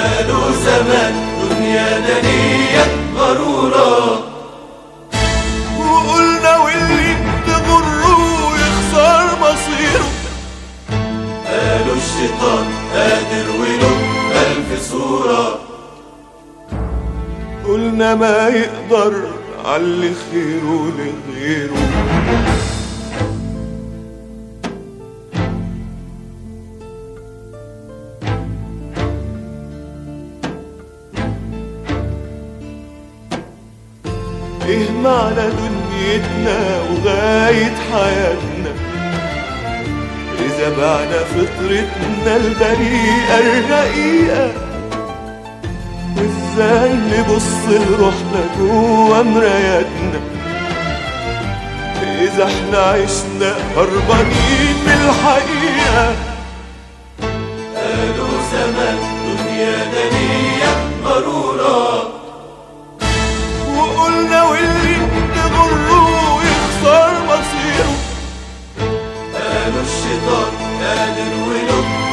قالوا زمان دنيا دنية غرورة وقلنا واللي تغره يخسر مصيره. قالوا الشيطان قادر وله ألف صورة. قلنا ما يقدر علي خيره لغيره. ليه معنى دنيتنا وغاية حياتنا. إذا بعنا فطرتنا البريئة الرقيقة وإزاي نبص لروحنا جوا مراياتنا؟ إذا إحنا عشنا هربانين من الحقيقة. قالوا زمان دنيا دنيا مرورة وقلنا وال الشيطان. قادر ولب